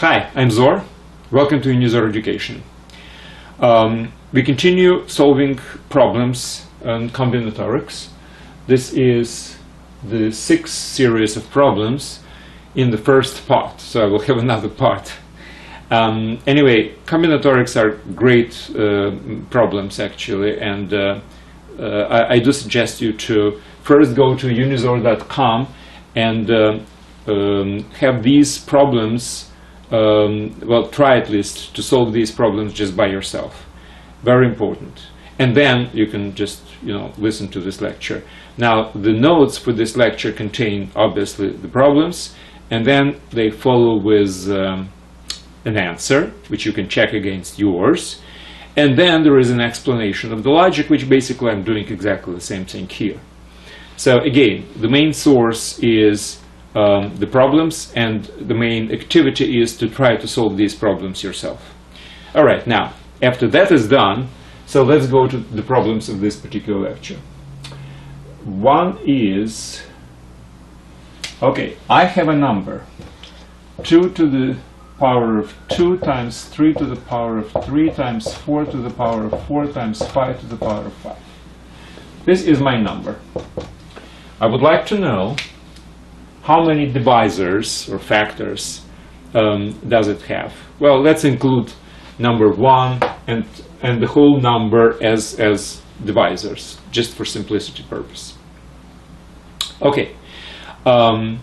Hi, I'm Zor. Welcome to Unizor Education. Um, we continue solving problems on combinatorics. This is the sixth series of problems in the first part, so I will have another part. Um, anyway, combinatorics are great uh, problems actually, and uh, uh, I, I, do suggest you to first go to unizor.com and uh, um, have these problems um, well, try at least to solve these problems just by yourself. Very important. And then you can just, you know, listen to this lecture. Now, the notes for this lecture contain, obviously, the problems, and then they follow with um, an answer, which you can check against yours. And then there is an explanation of the logic, which basically I'm doing exactly the same thing here. So again, the main source is um, the problems and the main activity is to try to solve these problems yourself. All right, now, after that is done, so let's go to the problems of this particular lecture. One is, okay, I have a number, 2 to the power of 2 times 3 to the power of 3 times 4 to the power of 4 times 5 to the power of 5. This is my number. I would like to know how many divisors or factors um, does it have? Well, let's include number one and and the whole number as as divisors, just for simplicity purpose. Okay. Um,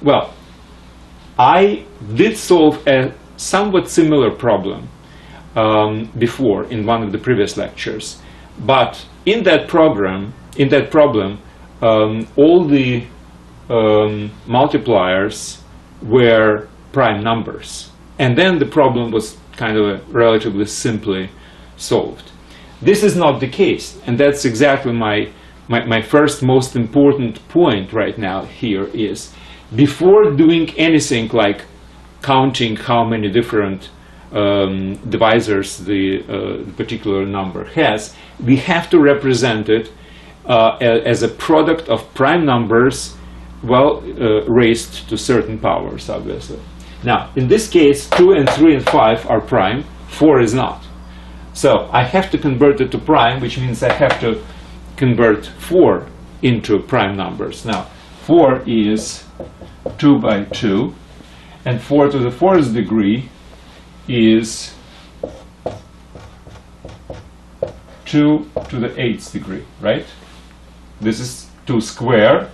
well, I did solve a somewhat similar problem um, before in one of the previous lectures, but in that program, in that problem, um, all the um, multipliers were prime numbers. And then the problem was kind of relatively simply solved. This is not the case, and that's exactly my, my, my first most important point right now here is before doing anything like counting how many different um, divisors the, uh, the, particular number has, we have to represent it uh, as a product of prime numbers well uh, raised to certain powers, obviously. Now, in this case, 2 and 3 and 5 are prime, 4 is not. So I have to convert it to prime, which means I have to convert 4 into prime numbers. Now, 4 is 2 by 2, and 4 to the 4th degree is 2 to the 8th degree, right? This is 2 squared,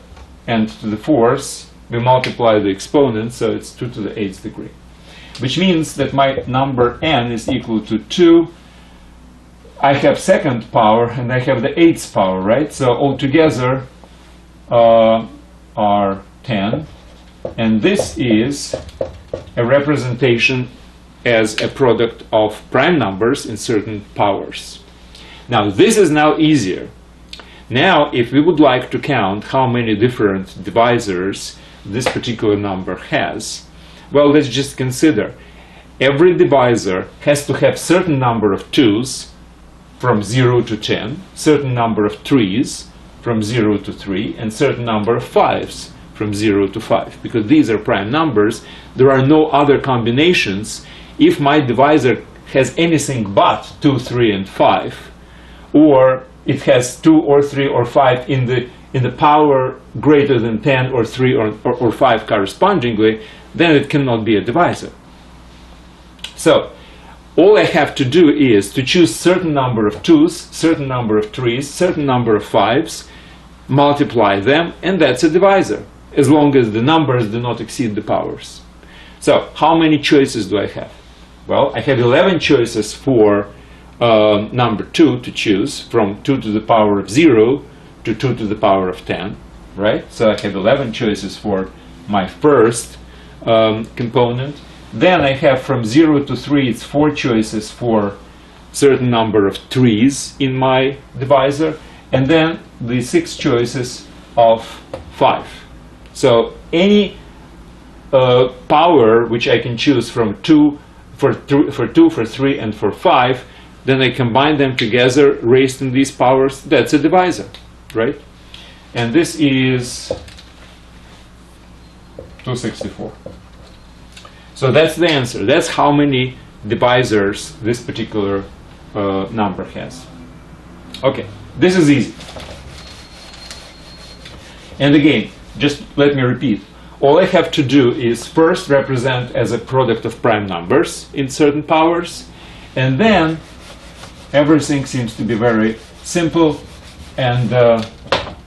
and to the fourth we multiply the exponent so it's 2 to the 8th degree. Which means that my number n is equal to 2 I have second power and I have the 8th power right? So altogether uh, are 10 and this is a representation as a product of prime numbers in certain powers. Now this is now easier now, if we would like to count how many different divisors this particular number has, well, let's just consider. Every divisor has to have certain number of 2's from 0 to 10, certain number of 3's from 0 to 3, and certain number of 5's from 0 to 5. Because these are prime numbers, there are no other combinations. If my divisor has anything but 2, 3, and 5, or it has two or three or five in the in the power greater than 10 or 3 or, or, or 5 correspondingly, then it cannot be a divisor. So all I have to do is to choose certain number of 2's, certain number of 3's, certain number of 5's, multiply them, and that's a divisor, as long as the numbers do not exceed the powers. So how many choices do I have? Well, I have 11 choices for uh, number 2 to choose from 2 to the power of 0 to 2 to the power of 10, right? So I have 11 choices for my first um, component. Then I have from 0 to 3, it's 4 choices for certain number of trees in my divisor, and then the 6 choices of 5. So any uh, power which I can choose from 2 for, for 2, for 3, and for 5 then I combine them together, raised in these powers, that's a divisor, right? And this is 264. So that's the answer. That's how many divisors this particular uh, number has. Okay, this is easy. And again, just let me repeat. All I have to do is first represent as a product of prime numbers in certain powers, and then everything seems to be very simple. And uh,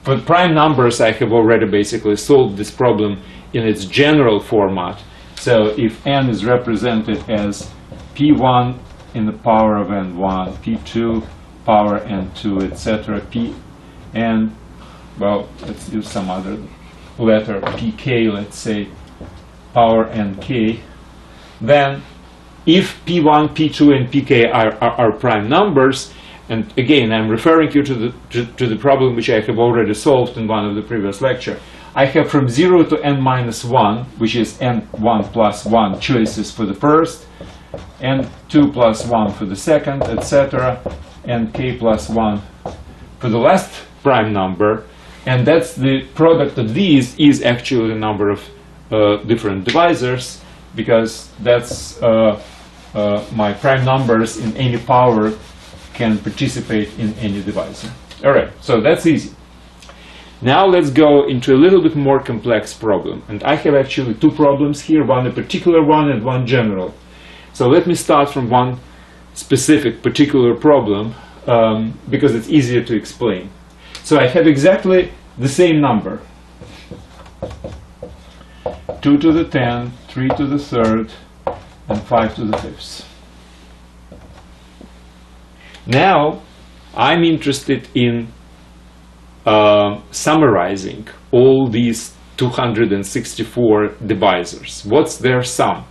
for prime numbers, I have already basically solved this problem in its general format. So if n is represented as p1 in the power of n1, p2 power n2, etc., pn, well, let's use some other letter, pk, let's say, power nk, then if p1, p2, and pk are, are, are prime numbers, and again, I'm referring you to the, to, to, the problem which I have already solved in one of the previous lecture. I have from 0 to n minus 1, which is n1 plus 1 choices for the first, n2 plus 1 for the second, etc., and k plus 1 for the last prime number, and that's the product of these is actually the number of uh, different divisors, because that's uh, uh, my prime numbers in any power can participate in any divisor. All right, so that's easy. Now let's go into a little bit more complex problem. And I have actually two problems here, one a particular one and one general. So let me start from one specific particular problem um, because it's easier to explain. So I have exactly the same number. 2 to the 10, 3 to the third, and 5 to the fifth. Now I'm interested in uh, summarizing all these 264 divisors. What's their sum?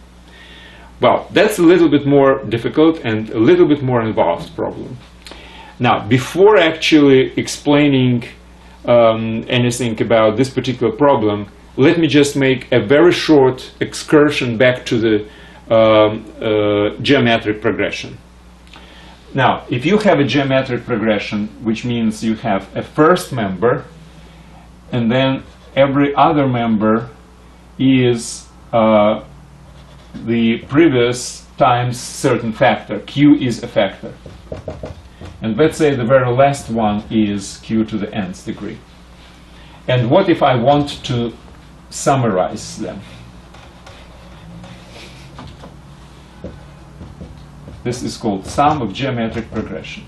Well, that's a little bit more difficult and a little bit more involved problem. Now, before actually explaining um, anything about this particular problem, let me just make a very short excursion back to the um, uh, geometric progression. Now, if you have a geometric progression, which means you have a first member, and then every other member is uh, the previous times certain factor. Q is a factor. And let's say the very last one is q to the nth degree. And what if I want to summarize them? This is called sum of geometric progression.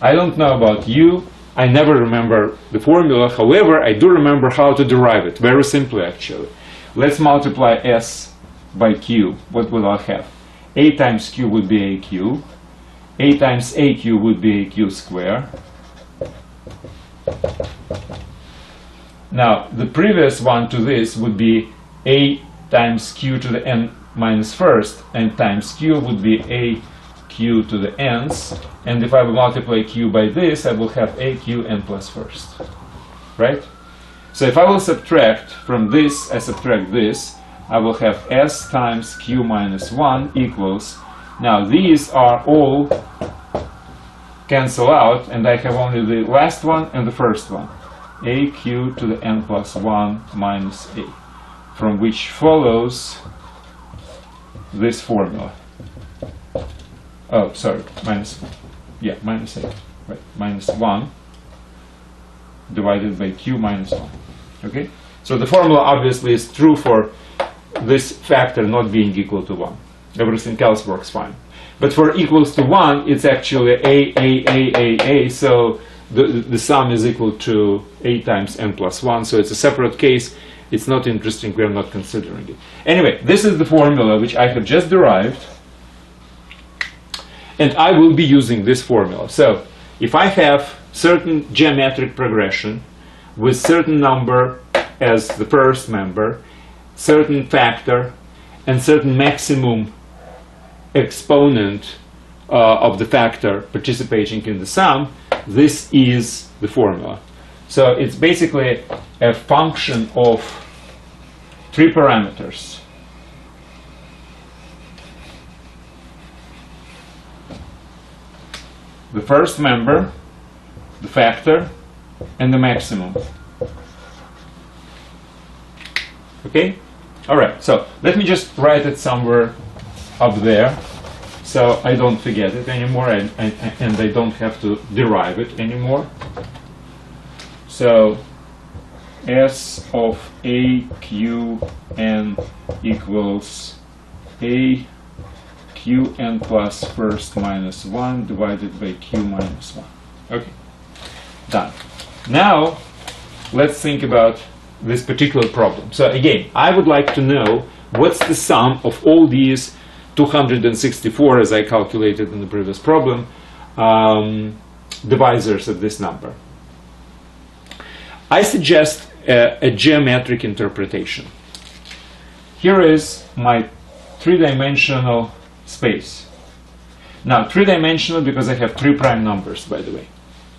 I don't know about you. I never remember the formula. However, I do remember how to derive it. Very simply, actually. Let's multiply s by q. What will I have? a times q would be aq. a times aq would be aq square. Now, the previous one to this would be a times q to the n minus first and times q would be a q to the n's and if I will multiply q by this I will have a q n plus first right? So if I will subtract from this I subtract this I will have s times q minus 1 equals now these are all cancel out and I have only the last one and the first one. A q to the n plus 1 minus a from which follows this formula. Oh, sorry, minus, yeah, minus 8, right, minus 1 divided by q minus 1, okay? So the formula obviously is true for this factor not being equal to 1. Everything else works fine. But for equals to 1, it's actually a, a, a, a, a, so the, the sum is equal to a times n plus 1, so it's a separate case it's not interesting, we are not considering it. Anyway, this is the formula which I have just derived, and I will be using this formula. So, if I have certain geometric progression with certain number as the first member, certain factor, and certain maximum exponent uh, of the factor participating in the sum, this is the formula. So it's basically a function of three parameters. The first member, the factor, and the maximum. Okay? All right, so let me just write it somewhere up there so I don't forget it anymore and, and, and I don't have to derive it anymore. So S of A Q N equals A Q N plus first minus 1 divided by Q minus 1. Okay, done. Now let's think about this particular problem. So again, I would like to know what's the sum of all these 264 as I calculated in the previous problem um, divisors of this number. I suggest a, a geometric interpretation. Here is my three-dimensional space. Now, three-dimensional because I have three prime numbers, by the way.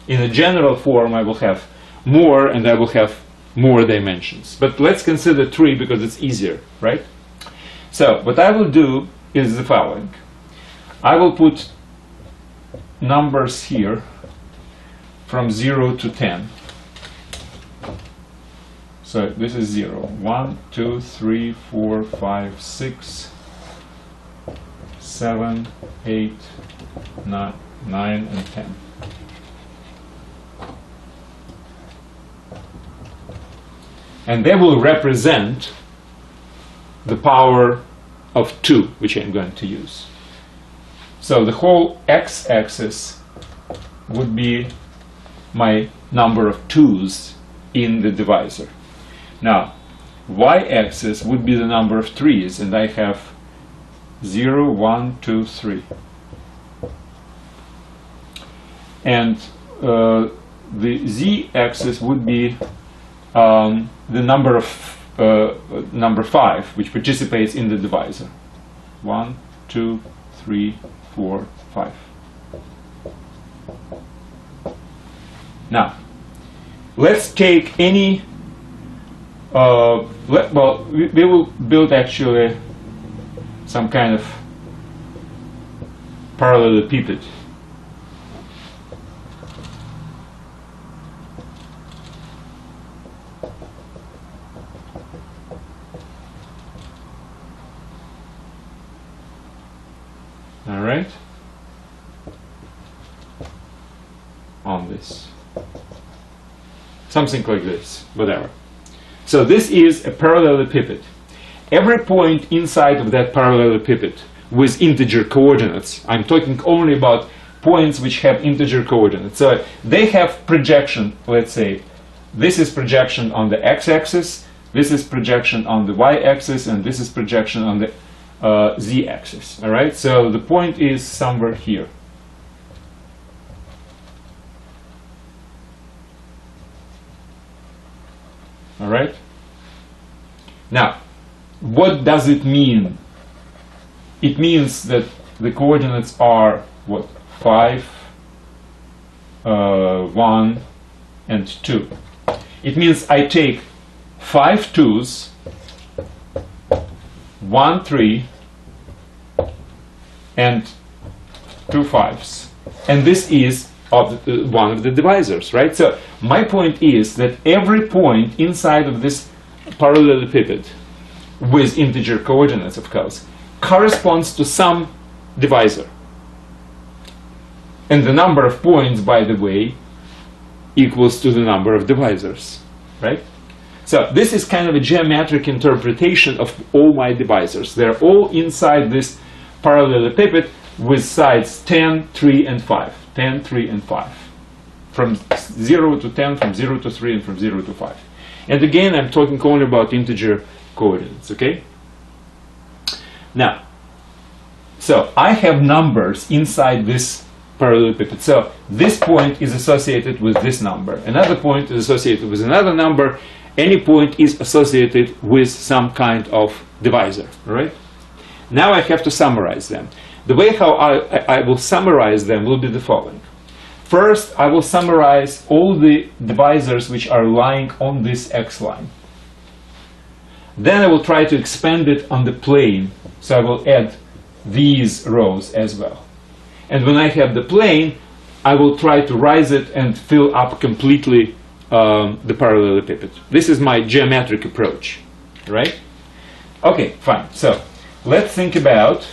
In a general form, I will have more and I will have more dimensions. But let's consider three because it's easier, right? So what I will do is the following. I will put numbers here from 0 to 10. So this is 0. 1, 2, 3, 4, 5, 6, 7, 8, 9, 9 and 10. And they will represent the power of 2, which I'm going to use. So the whole x-axis would be my number of 2's in the divisor. Now, y-axis would be the number of trees, and I have 0, 1, 2, 3. And uh, the z-axis would be um, the number of uh, number 5, which participates in the divisor. 1, 2, 3, 4, 5. Now, let's take any, uh, well, we, we will build actually some kind of parallelepiped all right. On this. Something like this. Whatever so this is a parallelepiped every point inside of that parallelepiped with integer coordinates I'm talking only about points which have integer coordinates so they have projection let's say this is projection on the x-axis this is projection on the y-axis and this is projection on the uh, z-axis. All right, so the point is somewhere here. All right. Now, what does it mean? It means that the coordinates are what five, uh, one, and two. It means I take five twos one three and two fives and this is of uh, one of the divisors right so my point is that every point inside of this parallelepiped with integer coordinates of course corresponds to some divisor and the number of points by the way equals to the number of divisors right so this is kind of a geometric interpretation of all my divisors. They're all inside this parallelepiped with sides 10, 3, and 5. 10, 3, and 5. From 0 to 10, from 0 to 3, and from 0 to 5. And again, I'm talking only about integer coordinates, okay? Now, so I have numbers inside this parallelepiped. So this point is associated with this number. Another point is associated with another number any point is associated with some kind of divisor, right? Now I have to summarize them. The way how I, I will summarize them will be the following. First, I will summarize all the divisors which are lying on this x-line. Then I will try to expand it on the plane, so I will add these rows as well. And when I have the plane, I will try to rise it and fill up completely um, the parallelepiped. This is my geometric approach, right? Okay, fine. So let's think about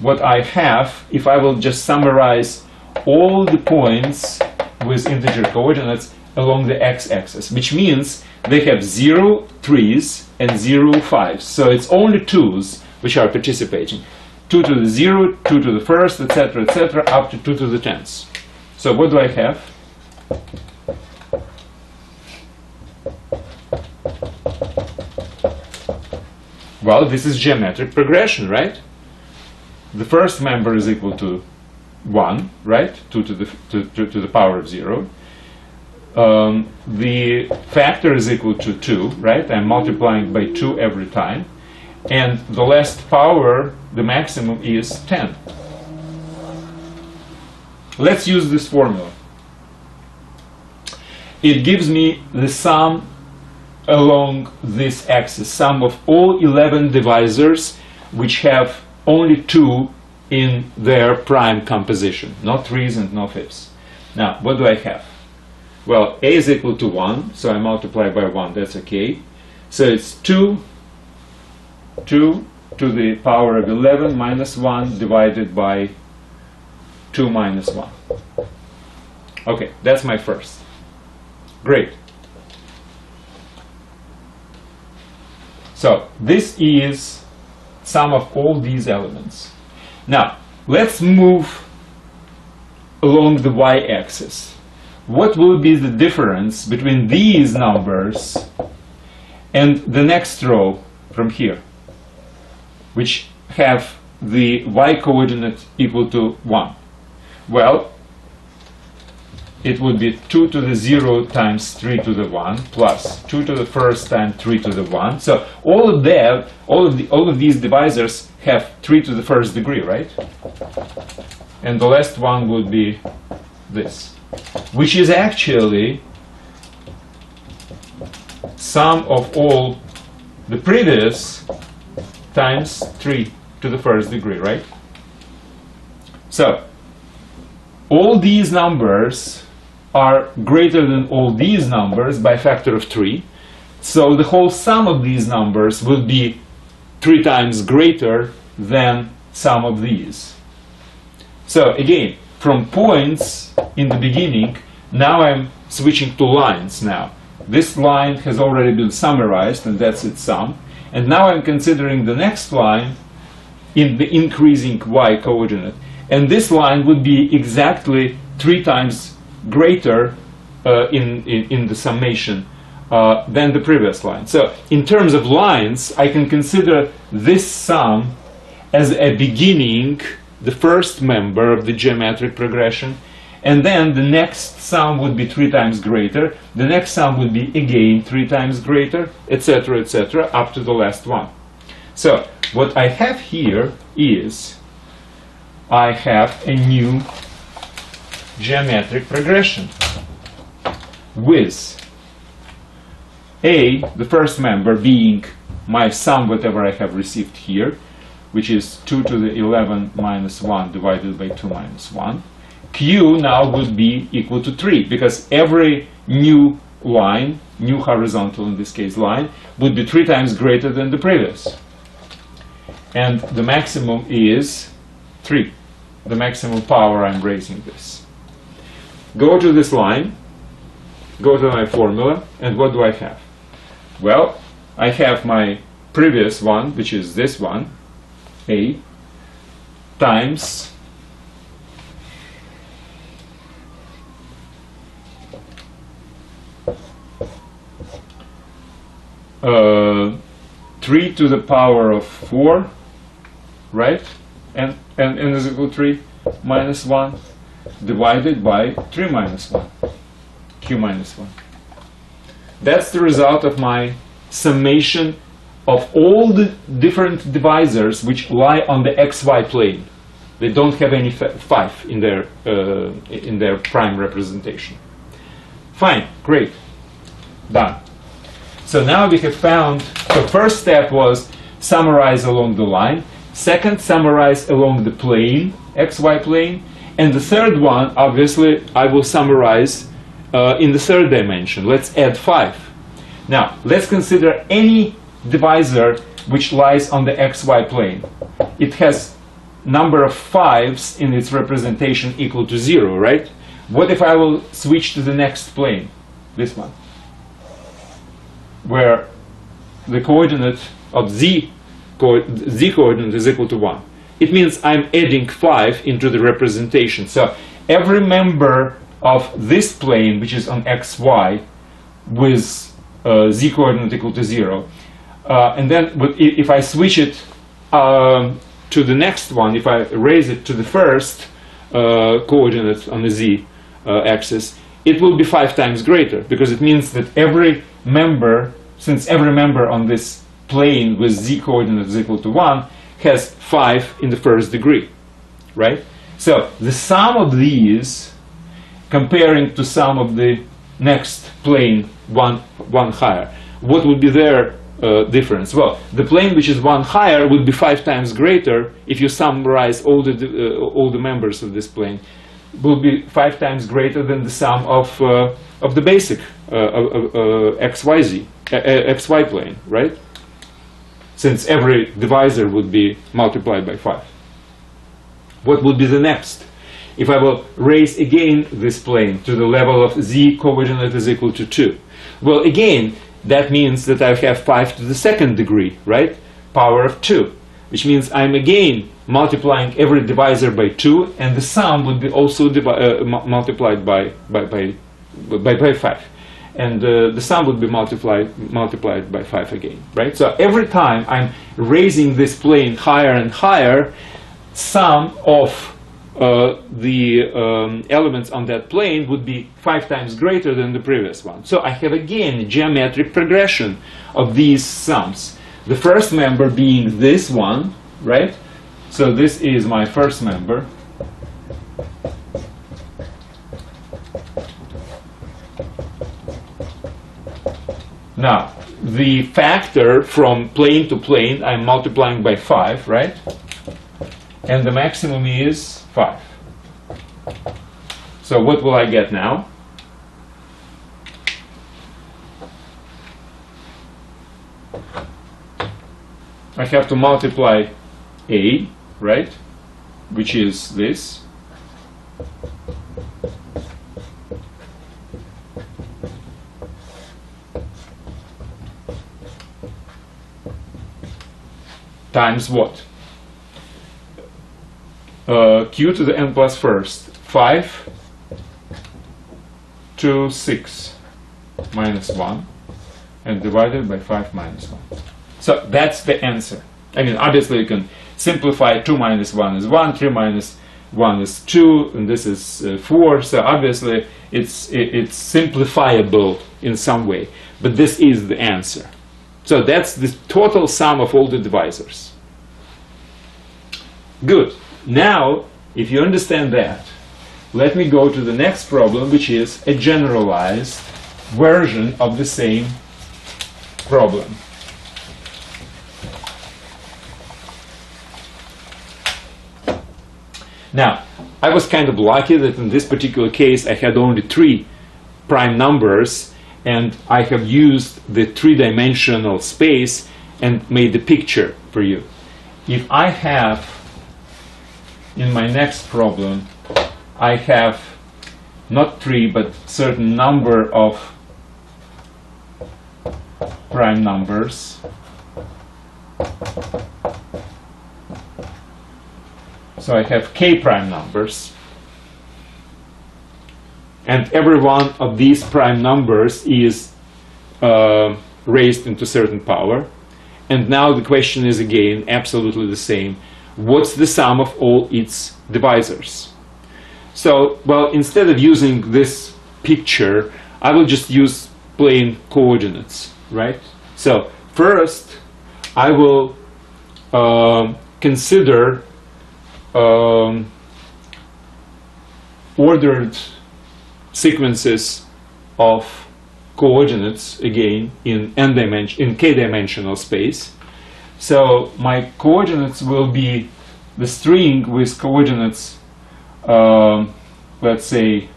what I have if I will just summarize all the points with integer coordinates along the x-axis, which means they have 0 threes and 0 fives. So it's only twos which are participating. 2 to the 0, 2 to the first, etc., etc., up to 2 to the tens. So what do I have? Well, this is geometric progression, right? The first member is equal to 1, right? 2 to the, to, to, to the power of 0. Um, the factor is equal to 2, right? I'm multiplying by 2 every time. And the last power, the maximum, is 10. Let's use this formula. It gives me the sum along this axis, sum of all 11 divisors which have only 2 in their prime composition, not threes and no fifths. Now, what do I have? Well, a is equal to 1, so I multiply by 1, that's okay. So it's 2, 2 to the power of 11 minus 1 divided by 2 minus 1. Okay, that's my first. Great. So this is sum of all these elements. Now, let's move along the y-axis. What will be the difference between these numbers and the next row from here, which have the y-coordinate equal to 1? Well, it would be 2 to the 0 times 3 to the 1 plus 2 to the first times 3 to the 1. So all of that, all of, the, all of these divisors have 3 to the first degree, right? And the last one would be this, which is actually sum of all the previous times 3 to the first degree, right? So, all these numbers are greater than all these numbers by factor of 3. So the whole sum of these numbers will be 3 times greater than sum of these. So again, from points in the beginning, now I'm switching to lines now. This line has already been summarized, and that's its sum. And now I'm considering the next line in the increasing y coordinate. And this line would be exactly 3 times greater uh, in, in, in, the summation uh, than the previous line. So in terms of lines, I can consider this sum as a beginning, the first member of the geometric progression, and then the next sum would be three times greater, the next sum would be again three times greater, etc., etc., up to the last one. So what I have here is I have a new geometric progression with A, the first member, being my sum, whatever I have received here, which is 2 to the 11 minus 1 divided by 2 minus 1. Q now would be equal to 3, because every new line, new horizontal in this case line, would be 3 times greater than the previous. And the maximum is 3, the maximum power I'm raising this go to this line, go to my formula, and what do I have? Well, I have my previous one, which is this one, A, times uh, 3 to the power of 4, right? And, and n is equal to 3 minus 1 divided by 3 minus 1, q minus 1. That's the result of my summation of all the different divisors which lie on the xy plane. They don't have any 5 in their, uh, in their prime representation. Fine, great, done. So now we have found, the first step was summarize along the line. Second, summarize along the plane, xy plane. And the third one, obviously, I will summarize uh, in the third dimension. Let's add 5. Now, let's consider any divisor which lies on the xy plane. It has number of fives in its representation equal to zero, right? What if I will switch to the next plane, this one, where the coordinate of z, co z coordinate is equal to 1. It means I'm adding 5 into the representation. So every member of this plane, which is on xy, with uh, z coordinate equal to 0, uh, and then if I switch it um, to the next one, if I raise it to the first uh, coordinate on the z uh, axis, it will be five times greater because it means that every member, since every member on this plane with z coordinate is equal to 1, has 5 in the first degree, right? So the sum of these, comparing to sum of the next plane one, one higher, what would be their uh, difference? Well, the plane which is one higher would be five times greater if you summarize all the, uh, all the members of this plane will be five times greater than the sum of, uh, of the basic uh, uh, xyz, xy plane, right? since every divisor would be multiplied by 5. What would be the next? If I will raise again this plane to the level of z coordinate is equal to 2. Well, again, that means that I have 5 to the second degree, right? Power of 2, which means I'm again multiplying every divisor by 2, and the sum would be also uh, multiplied by, by, by, by, by 5 and uh, the sum would be multiplied multiplied by 5 again, right? So every time I'm raising this plane higher and higher, sum of uh, the um, elements on that plane would be five times greater than the previous one. So I have again a geometric progression of these sums. The first member being this one, right? So this is my first member. Now, the factor from plane to plane, I'm multiplying by 5, right? And the maximum is 5. So what will I get now? I have to multiply A, right? Which is this. Times what? Uh, q to the n plus first. 5 to 6 minus 1 and divided by 5 minus 1. So that's the answer. I mean, obviously you can simplify 2 minus 1 is 1, 3 minus 1 is 2, and this is uh, 4. So obviously it's, it, it's simplifiable in some way. But this is the answer. So that's the total sum of all the divisors. Good. Now, if you understand that, let me go to the next problem, which is a generalized version of the same problem. Now, I was kind of lucky that in this particular case I had only three prime numbers and I have used the three-dimensional space and made the picture for you. If I have, in my next problem, I have not three, but certain number of prime numbers. So I have k prime numbers and every one of these prime numbers is uh, raised into certain power. And now the question is again absolutely the same. What's the sum of all its divisors? So, well, instead of using this picture, I will just use plain coordinates, right? So, first, I will uh, consider um, ordered sequences of coordinates again in n dimension in k dimensional space so my coordinates will be the string with coordinates um, let's say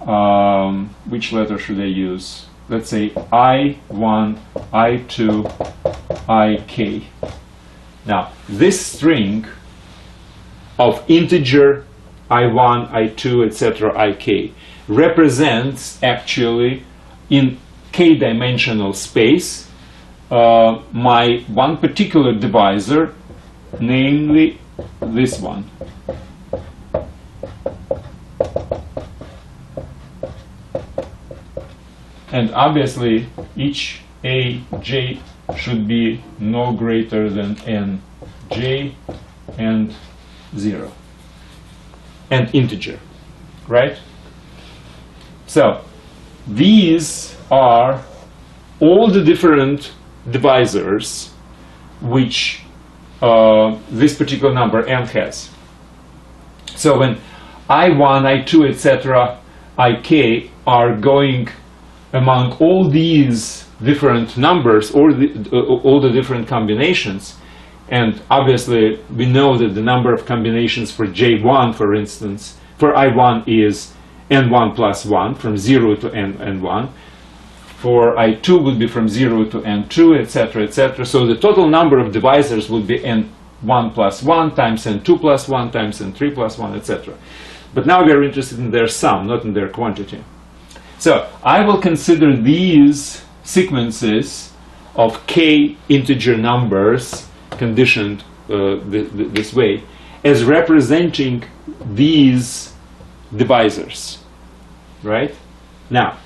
um, which letter should I use let's say I1, I2, IK. Now, this string of integer I1, I2, etc., IK represents actually in k-dimensional space uh, my one particular divisor, namely this one. And obviously each aj should be no greater than nj and 0 and integer, right? So these are all the different divisors which uh, this particular number n has. So when i1, i2, etc., ik are going among all these different numbers or the, uh, all the different combinations, and obviously we know that the number of combinations for j1, for instance, for i1 is n1 plus 1, from 0 to n, n1, for i2 would be from 0 to n2, etc., etc. So the total number of divisors would be n1 plus 1 times n2 plus 1 times n3 plus 1, etc. But now we are interested in their sum, not in their quantity. So I will consider these sequences of k integer numbers conditioned uh, th th this way as representing these divisors, right? Now,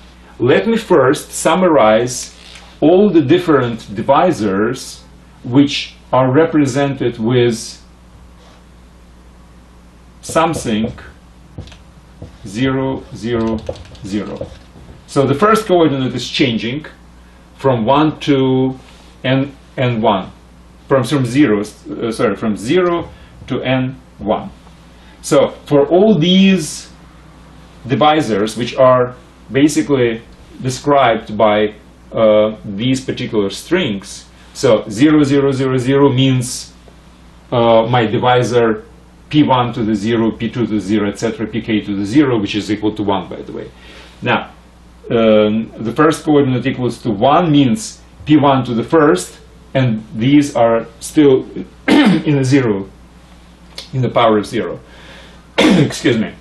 let me first summarize all the different divisors which are represented with something 0, 0, 0. So the first coordinate is changing from 1 to n, n1, from, from 0, uh, sorry, from 0 to n1. So for all these divisors, which are basically described by uh, these particular strings. So 0, 0, 0, 0 means uh, my divisor p1 to the 0, p2 to the 0, etc., pk to the 0, which is equal to 1, by the way. Now, um, the first coordinate equals to 1 means p1 to the first, and these are still in a 0, in the power of 0. Excuse me.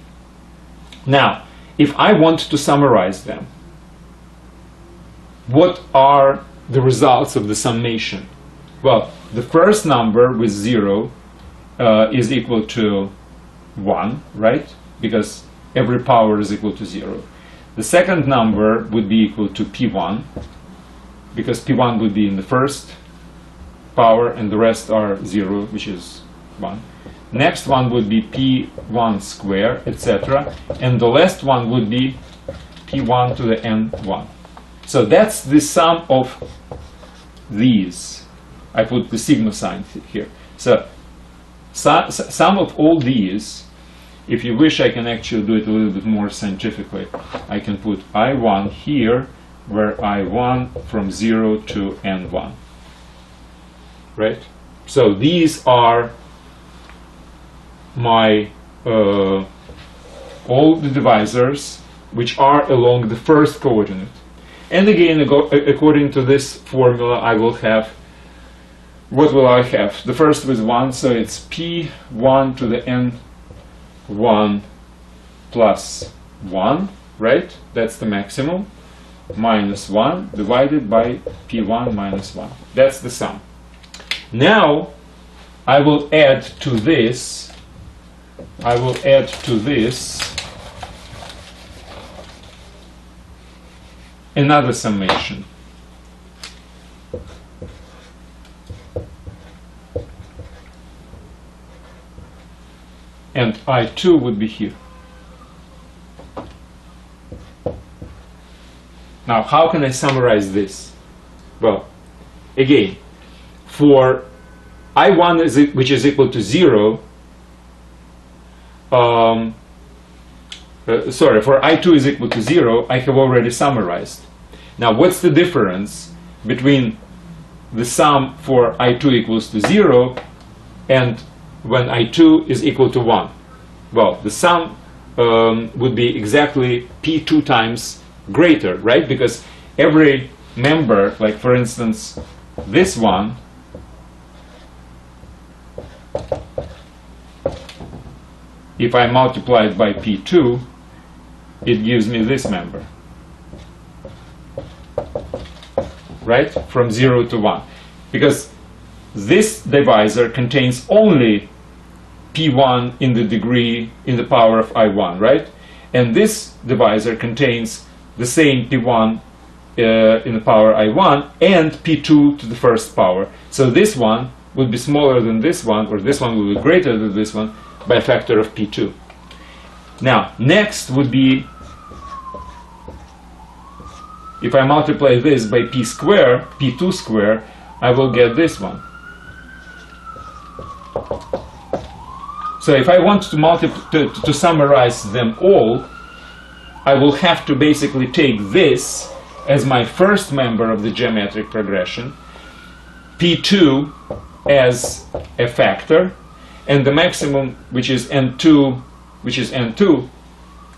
Now, if I want to summarize them, what are the results of the summation? Well, the first number with 0 uh, is equal to 1, right? Because every power is equal to 0. The second number would be equal to p1, because p1 would be in the first power and the rest are 0, which is 1. Next one would be p1 square, etc. And the last one would be p1 to the n1. So that's the sum of these. I put the sigma sign here. So sum of all these, if you wish I can actually do it a little bit more scientifically. I can put I1 here, where I1 from 0 to N1. Right? So these are my uh, all the divisors which are along the first coordinate. And again, according to this formula, I will have, what will I have? The first with 1, so it's p1 to the n1 plus 1, right? That's the maximum, minus 1 divided by p1 minus 1. That's the sum. Now, I will add to this I will add to this another summation. And I2 would be here. Now, how can I summarize this? Well, again, for I1, is which is equal to 0, um, uh, sorry, for i2 is equal to 0, I have already summarized. Now, what's the difference between the sum for i2 equals to 0 and when i2 is equal to 1? Well, the sum um, would be exactly p2 times greater, right? Because every member, like for instance, this one, if I multiply it by P2, it gives me this member. Right? From 0 to 1. Because this divisor contains only P1 in the degree in the power of I1, right? And this divisor contains the same P1 uh, in the power I1 and P2 to the first power. So this one would be smaller than this one, or this one would be greater than this one by a factor of P2. Now, next would be if I multiply this by P square, P2 square, I will get this one. So if I want to, to, to summarize them all, I will have to basically take this as my first member of the geometric progression, P2 as a factor, and the maximum, which is n2, which is n2,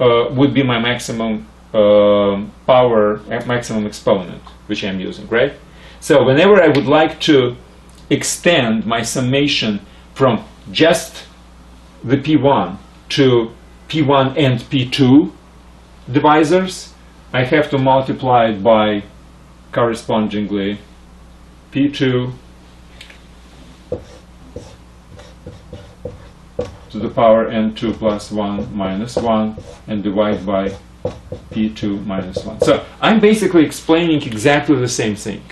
uh, would be my maximum uh, power, maximum exponent, which I'm using, right? So whenever I would like to extend my summation from just the P1 to P1 and P2 divisors, I have to multiply it by correspondingly P2 to the power n2 plus 1 minus 1 and divide by p2 minus 1. So I'm basically explaining exactly the same thing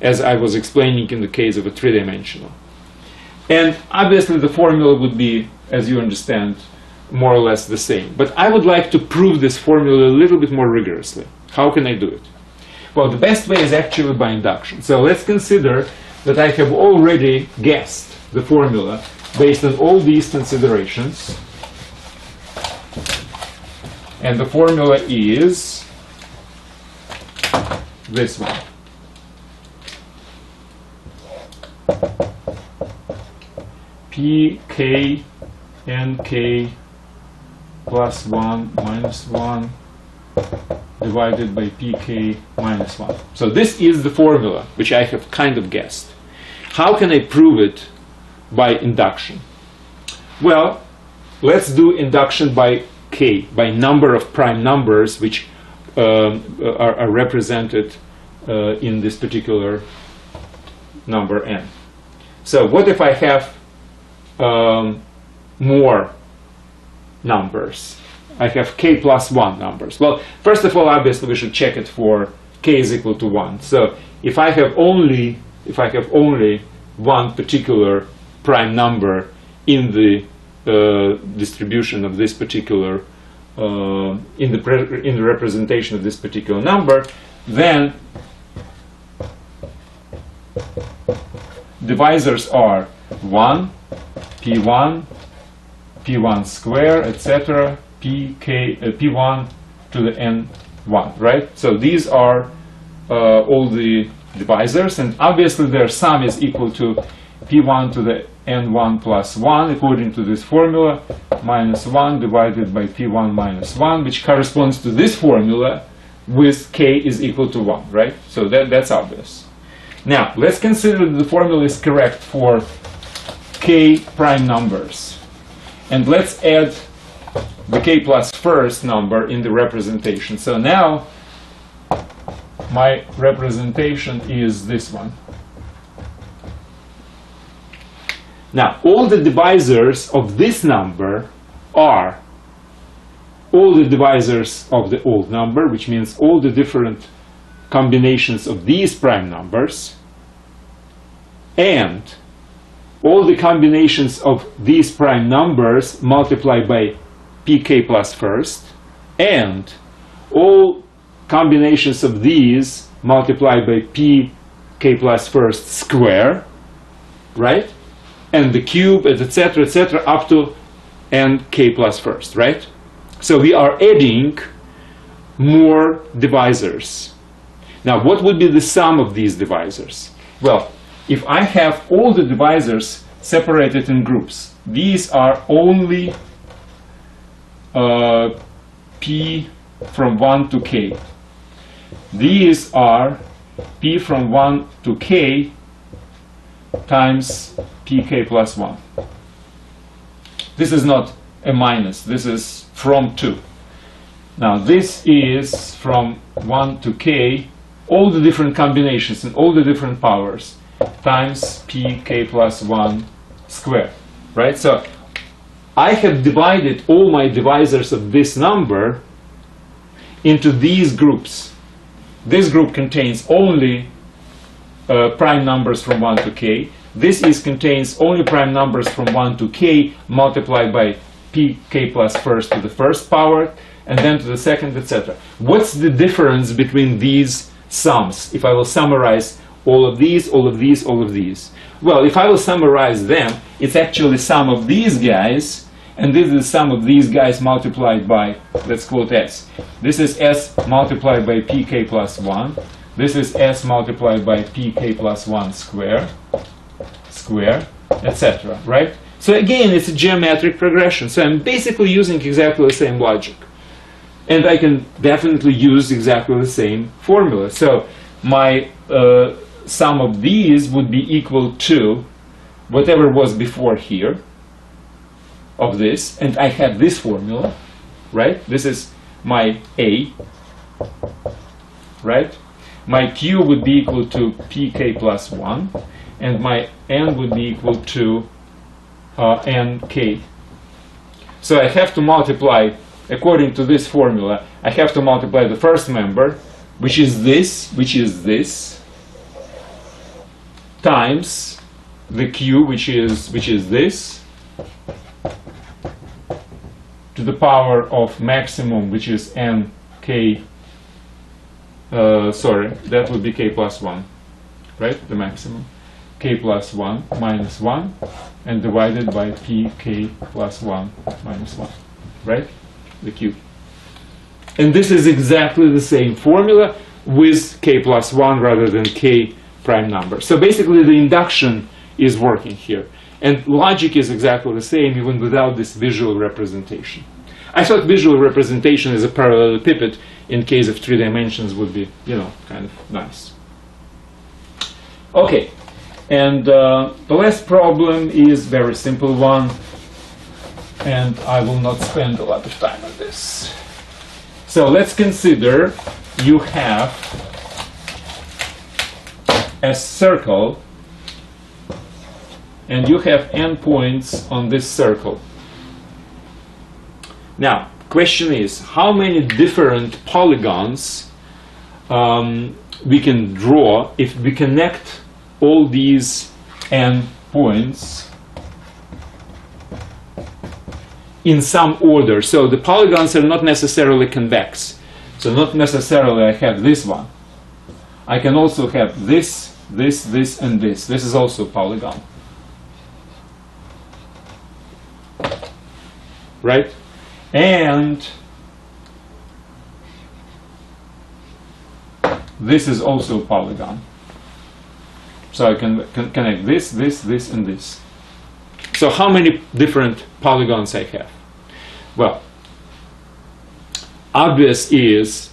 as I was explaining in the case of a three-dimensional. And obviously the formula would be, as you understand, more or less the same. But I would like to prove this formula a little bit more rigorously. How can I do it? Well, the best way is actually by induction. So let's consider that I have already guessed the formula based on all these considerations. And the formula is this one. P, K, N, K plus 1 minus 1 divided by pk minus 1. So this is the formula, which I have kind of guessed. How can I prove it by induction? Well, let's do induction by k, by number of prime numbers which um, are, are, represented uh, in this particular number n. So what if I have um, more numbers? I have k plus 1 numbers. Well, first of all, obviously, we should check it for k is equal to 1. So if I have only if I have only one particular prime number in the uh, distribution of this particular uh, in the in the representation of this particular number, then divisors are 1, p1, p1 square, etc., pk, uh, p1 to the n1, right? So these are uh, all the divisors, and obviously their sum is equal to p1 to the n1 plus 1 according to this formula, minus 1 divided by p1 minus 1, which corresponds to this formula with k is equal to 1, right? So that, that's obvious. Now, let's consider that the formula is correct for k prime numbers. And let's add the k plus first number in the representation. So now my representation is this one. Now, all the divisors of this number are all the divisors of the old number, which means all the different combinations of these prime numbers, and all the combinations of these prime numbers multiplied by pk plus first, and all combinations of these multiplied by pk plus first square, right? And the cube, etc., etc., up to n k plus first, right? So we are adding more divisors. Now, what would be the sum of these divisors? Well, if I have all the divisors separated in groups, these are only uh, p from 1 to k. these are p from 1 to k times pk plus 1. This is not a minus, this is from 2. Now this is from 1 to k, all the different combinations and all the different powers times pk plus 1 squared, right? So I have divided all my divisors of this number into these groups. This group contains only uh, prime numbers from 1 to k. This is contains only prime numbers from 1 to k multiplied by pk plus first to the first power and then to the second, etc. What's the difference between these sums if I will summarize all of these, all of these, all of these? Well, if I will summarize them, it's actually sum of these guys and this is the sum of these guys multiplied by, let's quote s. This is s multiplied by pk plus 1. This is s multiplied by pk plus 1 square, square, etc. Right? So again, it's a geometric progression. So I'm basically using exactly the same logic. And I can definitely use exactly the same formula. So my uh, sum of these would be equal to whatever was before here of this, and I have this formula, right? This is my A, right? My Q would be equal to pk plus 1, and my N would be equal to uh, nk. So I have to multiply, according to this formula, I have to multiply the first member, which is this, which is this, times the q, which is which is this, to the power of maximum, which is nk. Uh, sorry, that would be k plus 1, right? The maximum. k plus 1 minus 1 and divided by pk plus 1 minus 1, right? The cube. And this is exactly the same formula with k plus 1 rather than k prime number. So basically the induction is working here. And logic is exactly the same even without this visual representation. I thought visual representation is a parallelepiped in case of three dimensions would be, you know, kind of nice. Okay, and uh, the last problem is very simple one, and I will not spend a lot of time on this. So let's consider you have a circle and you have n points on this circle. Now, question is, how many different polygons um, we can draw if we connect all these n points in some order. So the polygons are not necessarily convex. So not necessarily I have this one. I can also have this, this, this, and this. This is also polygon. Right? And this is also a polygon. So I can, can connect this, this, this, and this. So how many different polygons I have? Well, obvious is,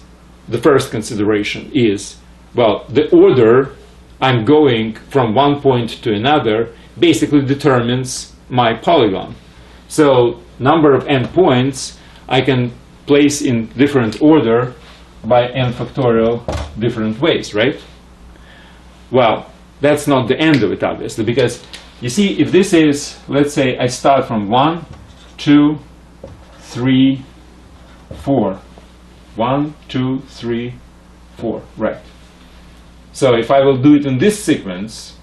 the first consideration is, well, the order I'm going from one point to another basically determines my polygon. So number of n points I can place in different order by n factorial different ways, right? Well, that's not the end of it, obviously, because you see, if this is, let's say I start from 1, 2, 3, 4. 1, 2, 3, 4, right. So if I will do it in this sequence,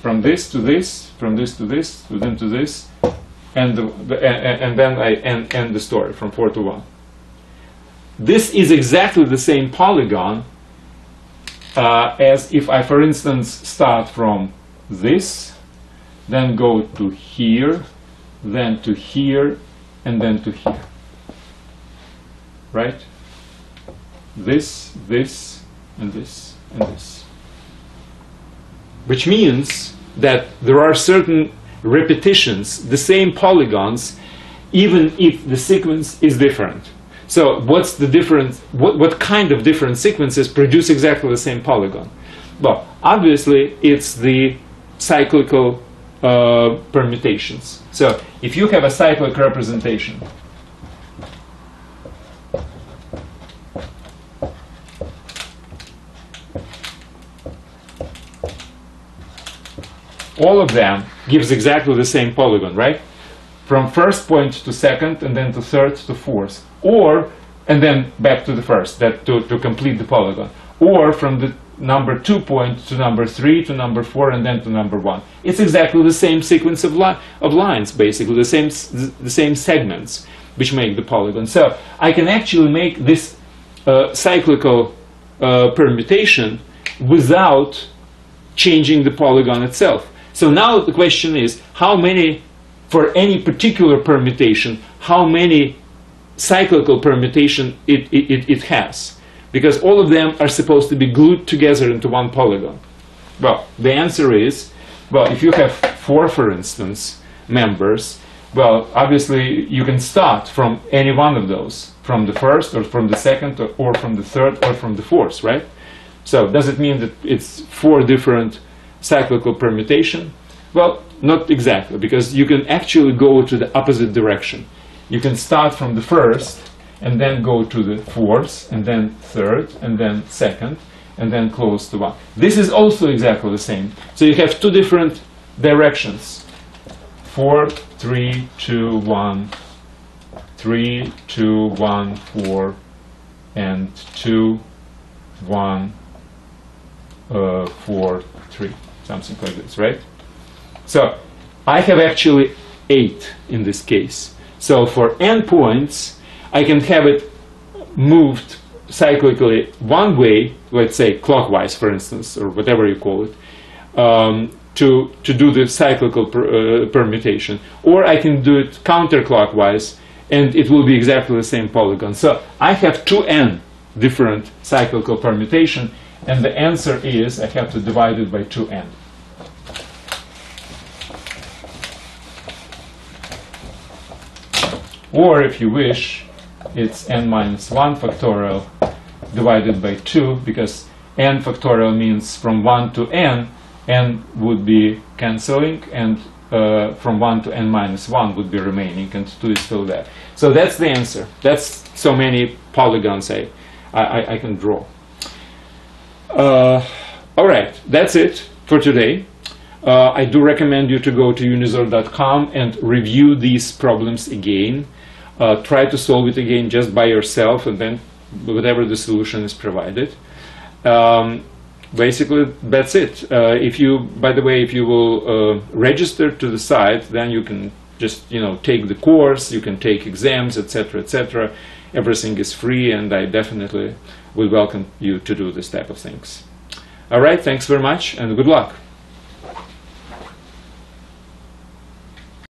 from this to this, from this to this, to then to this, and, the, and, and then I end, end the story from 4 to 1. This is exactly the same polygon uh, as if I, for instance, start from this, then go to here, then to here, and then to here. Right? This, this, and this, and this. Which means that there are certain repetitions, the same polygons, even if the sequence is different. So what's the difference? What, what kind of different sequences produce exactly the same polygon? Well, obviously it's the cyclical uh, permutations. So if you have a cyclic representation, all of them gives exactly the same polygon, right? From first point to second, and then to third to fourth, or and then back to the first, that to, to complete the polygon, or from the number two point to number three to number four, and then to number one. It's exactly the same sequence of, li of lines, basically the same the same segments which make the polygon. So I can actually make this uh, cyclical uh, permutation without changing the polygon itself. So now the question is how many, for any particular permutation, how many cyclical permutation it, it, it has? Because all of them are supposed to be glued together into one polygon. Well, the answer is, well, if you have four, for instance, members, well, obviously you can start from any one of those, from the first or from the second or, or from the third or from the fourth, right? So does it mean that it's four different cyclical permutation? Well, not exactly, because you can actually go to the opposite direction. You can start from the first, and then go to the fourth, and then third, and then second, and then close to one. This is also exactly the same. So you have two different directions. Four, three, two, one, three, two, one, four, and two, one, uh, four, three something like this, right? So I have actually 8 in this case. So for n points, I can have it moved cyclically one way, let's say clockwise, for instance, or whatever you call it, um, to, to do the cyclical per, uh, permutation. Or I can do it counterclockwise, and it will be exactly the same polygon. So I have 2n different cyclical permutation, and the answer is I have to divide it by 2n. Or if you wish, it's n minus 1 factorial divided by 2 because n factorial means from 1 to n, n would be cancelling and uh, from 1 to n minus 1 would be remaining and 2 is still there. So that's the answer. That's so many polygons I, I, I can draw. Uh, all right, that's it for today. Uh, I do recommend you to go to unizor.com and review these problems again. Uh, try to solve it again just by yourself and then whatever the solution is provided. Um, basically, that's it. Uh, if you, by the way, if you will uh, register to the site, then you can just you know take the course, you can take exams, etc., etc. Everything is free, and I definitely would welcome you to do this type of things. All right, thanks very much, and good luck.